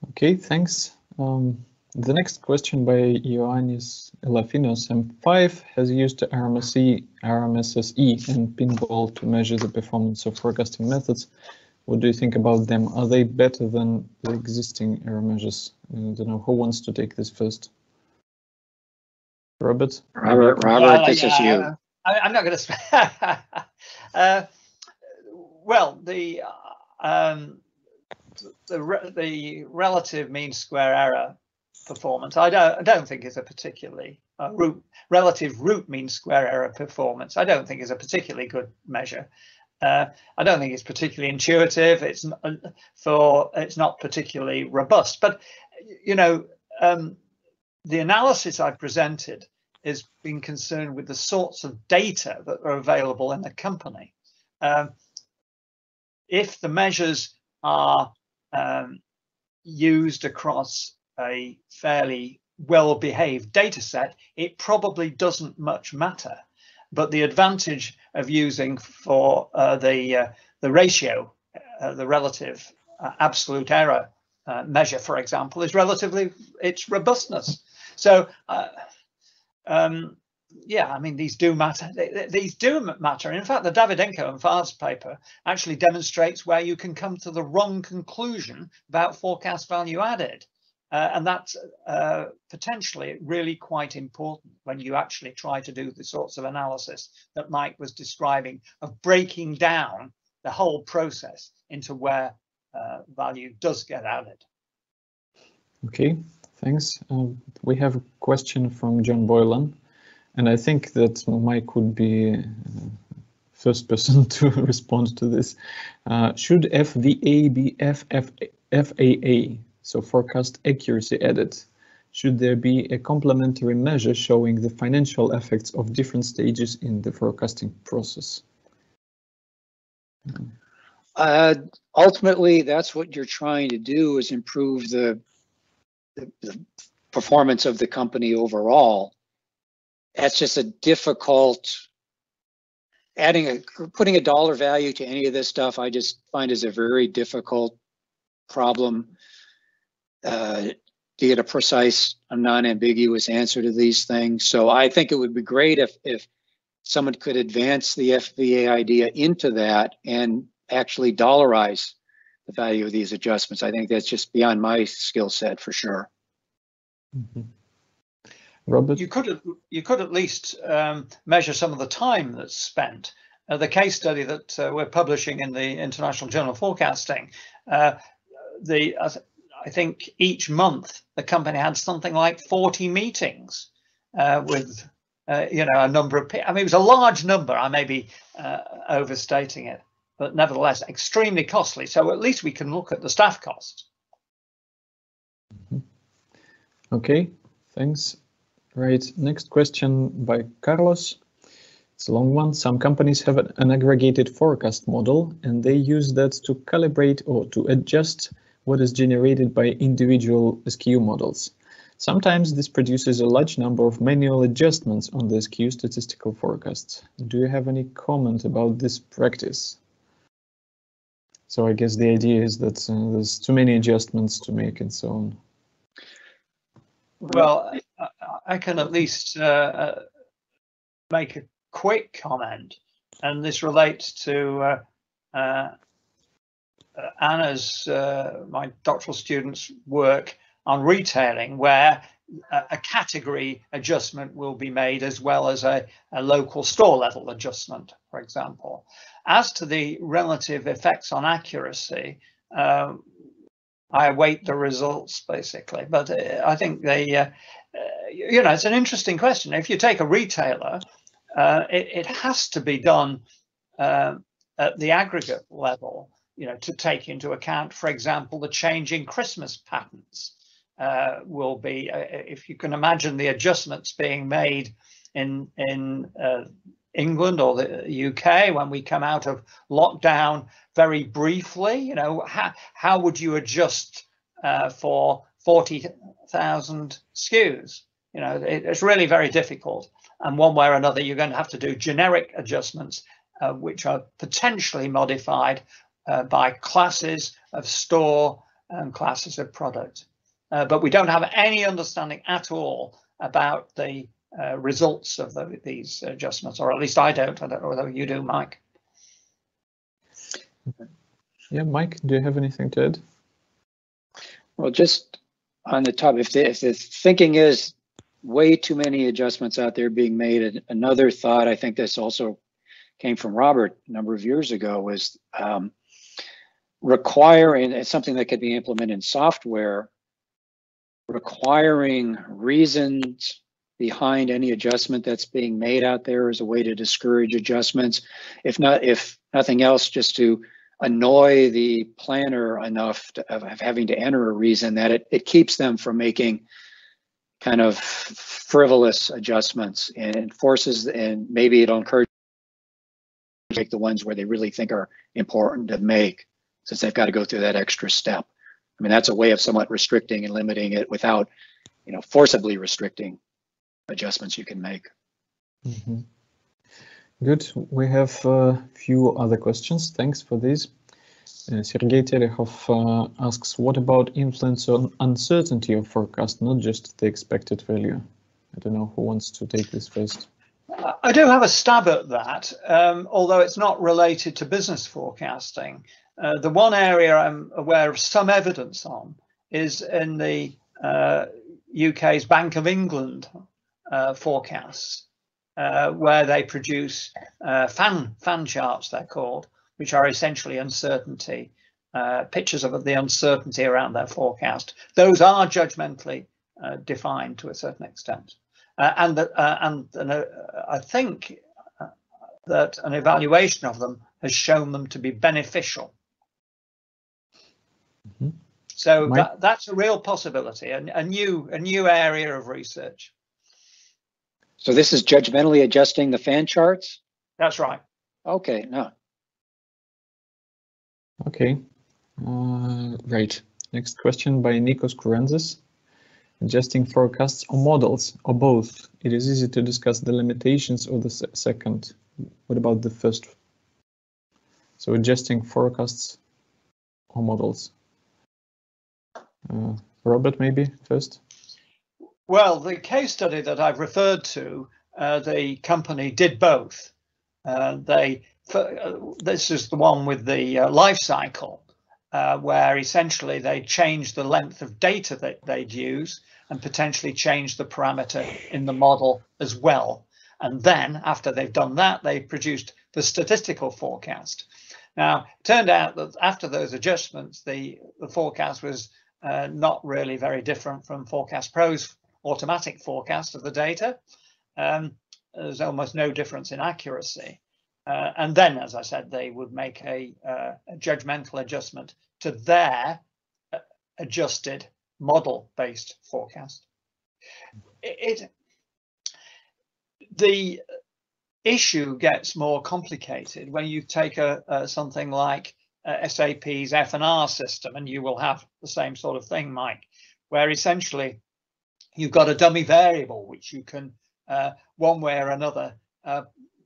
Okay, thanks. Um, the next question by Ioannis Elafinos M5 has used the RMSE, RMSSE and Pinball to measure the performance of forecasting methods What do you think about them? Are they better than the existing error measures? I don't know who wants to take this first. Robert? Robert, Robert, Well, this is you. I, I'm not going to. uh, well, the um, the re- the relative mean square error performance, I don't I don't think is a particularly uh, root relative root mean square error performance. I don't think is a particularly good measure. Uh, I don't think it's particularly intuitive. It's uh, for it's not particularly robust. But you know, um, the analysis I've presented is being concerned with the sorts of data that are available in the company. Um, if the measures are um, used across a fairly well-behaved data set, it probably doesn't much matter. But the advantage of using for uh, the uh, the ratio, uh, the relative uh, absolute error uh, measure, for example, is relatively its robustness. So, uh, um, yeah, I mean these do matter. These do matter. In fact, the Davydenko and Fildes's paper actually demonstrates where you can come to the wrong conclusion about forecast value added. Uh, and that's uh, potentially really quite important when you actually try to do the sorts of analysis that Mike was describing of breaking down the whole process into where uh, value does get added. Okay, thanks. Um, we have a question from John Boylan, and I think that Mike would be uh, first person to respond to this. Uh, should FVA be FF, FAA, so forecast accuracy added? Should there be a complementary measure showing the financial effects of different stages in the forecasting process? Uh, ultimately, that's what you're trying to do is improve the, the, the performance of the company overall. That's just a difficult adding a putting a dollar value to any of this stuff. I just find is a very difficult problem uh, to get a precise, a non-ambiguous answer to these things. So I think it would be great if if someone could advance the FVA idea into that and actually dollarize the value of these adjustments. I think that's just beyond my skill set for sure. Mhm. Robert? You could at- you could at least um, measure some of the time that's spent. Uh, the case study that uh, we're publishing in the International Journal of Forecasting, uh, the I think each month the company had something like 40 meetings uh, with uh, you know a number of people. I mean, it was a large number. I may be uh, overstating it, but nevertheless extremely costly. So at least we can look at the staff costs. Okay, thanks. Right, next question by Carlos. It's a long one. Some companies have an aggregated forecast model and they use that to calibrate or to adjust what is generated by individual SKU models. Sometimes this produces a large number of manual adjustments on the SKU statistical forecasts. Do you have any comment about this practice? So I guess the idea is that uh, there's too many adjustments to make and so on. Well, I, can at least uh, uh, make a quick comment, and this relates to uh, uh, Anna's, uh, my doctoral student's work on retailing, where a, a category adjustment will be made as well as a, a local store level adjustment, for example. As to the relative effects on accuracy, um, I await the results basically, but uh, I think they, uh, uh, you know, it's an interesting question. If you take a retailer, uh, it, it has to be done um, at the aggregate level, you know, to take into account, for example, the changing Christmas patterns uh, will be, uh, if you can imagine the adjustments being made in in uh, England or the UK when we come out of lockdown very briefly, you know, how, how would you adjust uh, for 40,000 SKUs? You know, it, it's really very difficult. And one way or another, you're going to have to do generic adjustments, uh, which are potentially modified uh, by classes of store and classes of product. Uh, but we don't have any understanding at all about the uh, results of the, these adjustments, or at least I don't. I don't know whether you do, Mike. Yeah, Mike, do you have anything to add? Well, just on the top, if the, if the thinking is way too many adjustments out there being made, another thought, I think this also came from Robert a number of years ago, was um, requiring, it's something that could be implemented in software, requiring reasons behind any adjustment that's being made out there as a way to discourage adjustments. If not, if nothing else, just to annoy the planner enough to, of having to enter a reason that it, it keeps them from making kind of frivolous adjustments and forces and maybe it'll encourage make the ones where they really think are important to make since they've got to go through that extra step. I mean, that's a way of somewhat restricting and limiting it without, you know, forcibly restricting adjustments you can make. Mm -hmm. Good. We have a few other questions. Thanks for these. Uh, Sergei Terehov uh, asks, what about influence on uncertainty of forecast, not just the expected value? I don't know who wants to take this first. I do have a stab at that, um, although it's not related to business forecasting. Uh, the one area I'm aware of some evidence on is in the uh, UK's Bank of England uh, forecasts, uh, where they produce uh, fan fan charts. They're called, which are essentially uncertainty pictures of the uncertainty around their forecast. Those are judgmentally defined to a certain extent, and and, and I think that an evaluation of them has shown them to be beneficial. Mm -hmm. So that, that's a real possibility, a, a new a new area of research. So this is judgmentally adjusting the fan charts? That's right. Okay, no. Okay, uh, right. Next question by Nikos Kourentzes. Adjusting forecasts or models or both. It is easy to discuss the limitations of the se second. What about the first? So adjusting forecasts or models. Uh, Robert, maybe first. Well, the case study that I've referred to, uh, the company did both. Uh, they uh, this is the one with the uh, life cycle, uh, where essentially they changed the length of data that they'd use and potentially changed the parameter in the model as well. And then after they've done that, they produced the statistical forecast. Now, it turned out that after those adjustments, the, the forecast was uh, not really very different from Forecast Pro's automatic forecast of the data. Um, there's almost no difference in accuracy. Uh, and then, as I said, they would make a, uh, a judgmental adjustment to their uh, adjusted model-based forecast. It, the issue gets more complicated when you take a, a something like uh, SAP's F&R system, and you will have the same sort of thing, Mike, where essentially you've got a dummy variable which you can uh, one way or another uh,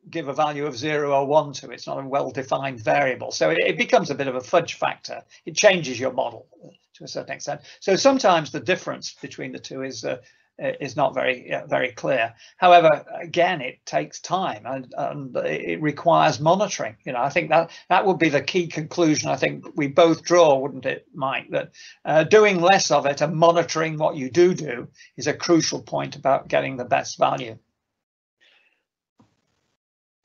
give a value of zero or one to. It's not a well-defined variable. So it, it, becomes a bit of a fudge factor. It changes your model to a certain extent. So sometimes the difference between the two is uh, is not very very clear. However, again, it takes time and, and, it requires monitoring. You know, I think that that would be the key conclusion. I think we both draw, wouldn't it, Mike? That uh, doing less of it and monitoring what you do do is a crucial point about getting the best value.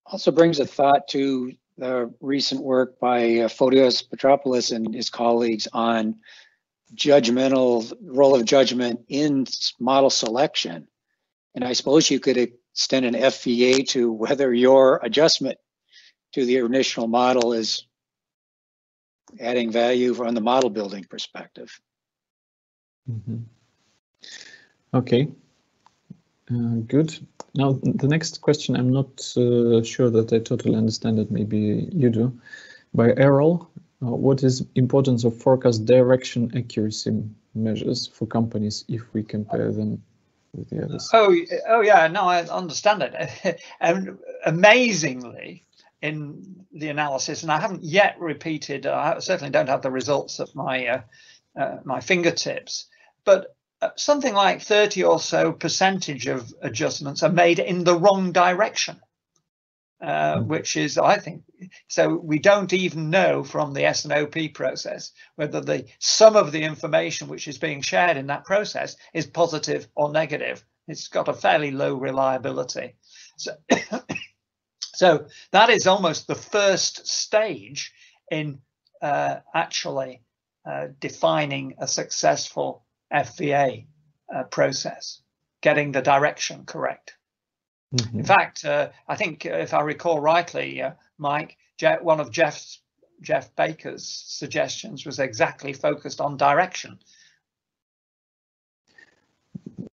Also brings a thought to the recent work by uh, Fotios Petropoulos and his colleagues on judgmental role of judgment in model selection. And I suppose you could extend an FVA to whether your adjustment to the initial model is adding value from the model building perspective. Mm -hmm. Okay, uh, good. Now, the next question, I'm not uh, sure that I totally understand it. Maybe you do. By Errol, what is importance of forecast direction accuracy measures for companies if we compare them with the others? Oh, oh yeah, no, I understand it. and amazingly, in the analysis, and I haven't yet repeated, I certainly don't have the results at my uh, uh, my fingertips, but uh, something like 30 or so percentage of adjustments are made in the wrong direction. Uh, which is, I think, so we don't even know from the S&OP process whether the some of the information which is being shared in that process is positive or negative. It's got a fairly low reliability. So, so that is almost the first stage in uh, actually uh, defining a successful FVA uh, process, getting the direction correct. Mm -hmm. In fact, uh, I think uh, if I recall rightly, uh, Mike, Je one of Jeff's Jeff Baker's suggestions was exactly focused on direction.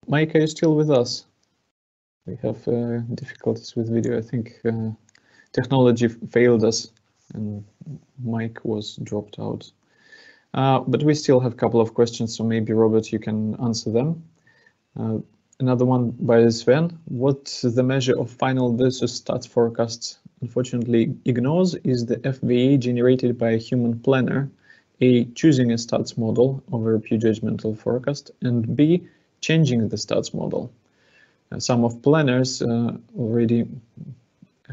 Mike, are you still with us? We have uh, difficulties with video. I think uh, technology failed us and Mike was dropped out. Uh, but we still have a couple of questions, so maybe Robert, you can answer them. Another one by Sven. What's the measure of final versus stats forecasts? Unfortunately, ignores is the FVA generated by a human planner, A, choosing a stats model over a pure judgmental forecast, and B, changing the stats model. Uh, some of planners uh, already,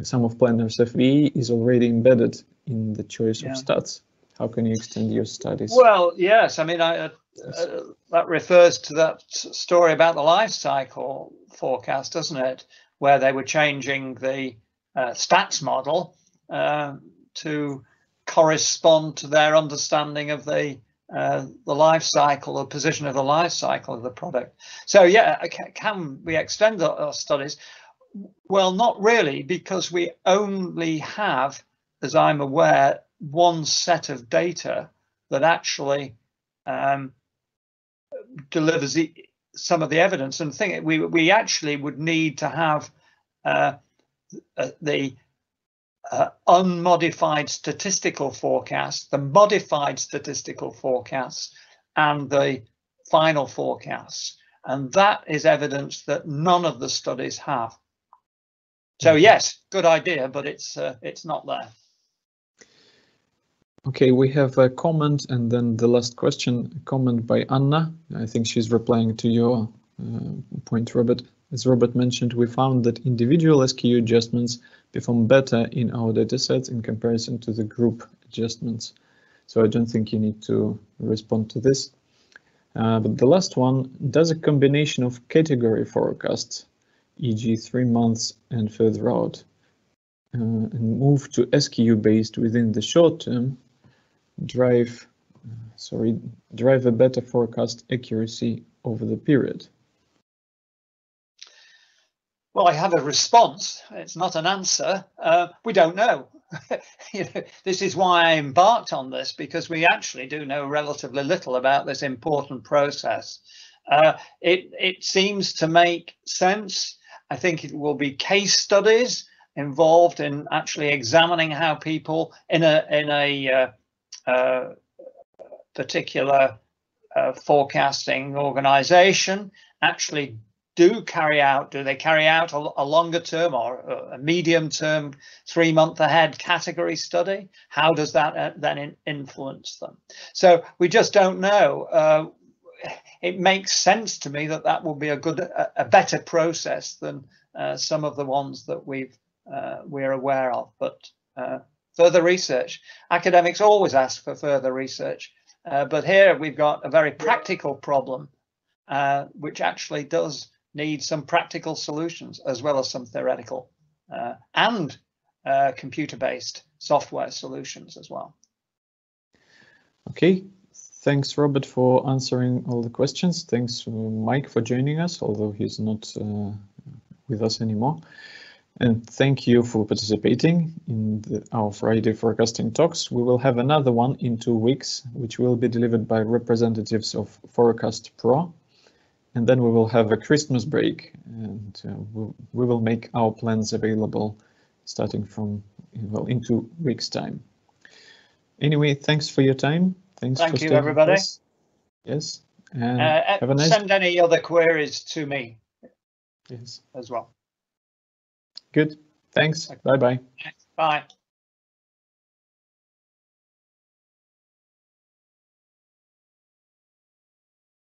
some of planners FVA is already embedded in the choice yeah. of stats. How can you extend your studies? Well, yes, I mean, I, uh, uh, that refers to that story about the life cycle forecast, doesn't it? Where they were changing the uh, stats model uh, to correspond to their understanding of the uh, the life cycle, the position of the life cycle of the product. So yeah, can we extend our studies? Well, not really, because we only have, as I'm aware, one set of data that actually um, delivers the, some of the evidence. And think we we actually would need to have uh, uh, the uh, unmodified statistical forecast, the modified statistical forecasts, and the final forecasts. And that is evidence that none of the studies have. So mm-hmm. yes, good idea, but it's uh, it's not there. Okay, we have a comment and then the last question, a comment by Anna. I think she's replying to your uh, point, Robert. As Robert mentioned, we found that individual SKU adjustments perform better in our datasets in comparison to the group adjustments. So I don't think you need to respond to this. Uh, but the last one, does a combination of category forecasts, e.g. three months and further out, uh, and move to SKU based within the short term drive, sorry, drive a better forecast accuracy over the period? Well, I have a response. It's not an answer. Uh, we don't know. you know. This is why I embarked on this because we actually do know relatively little about this important process. Uh, it, it seems to make sense. I think it will be case studies involved in actually examining how people in a in a uh, uh, particular uh, forecasting organization actually do carry out, do they carry out a, a longer term or a medium term, three month ahead category study? How does that uh, then in influence them? So we just don't know. Uh, it makes sense to me that that will be a good, a, a better process than uh, some of the ones that we've uh, we're aware of. But uh, further research. Academics always ask for further research, uh, but here we've got a very practical problem, uh, which actually does need some practical solutions as well as some theoretical uh, and uh, computer-based software solutions as well. Okay, thanks Robert for answering all the questions. Thanks Mike for joining us, although he's not uh, with us anymore. And thank you for participating in the, our Friday forecasting talks. We will have another one in two weeks, which will be delivered by representatives of Forecast Pro. And then we will have a Christmas break and uh, we'll, we will make our plans available starting from, well, in two weeks time. Anyway, thanks for your time. Thanks Thank you, everybody. Yes. And uh, have a nice send any other queries to me. Yes. As well. Good. Thanks. Bye-bye. Bye.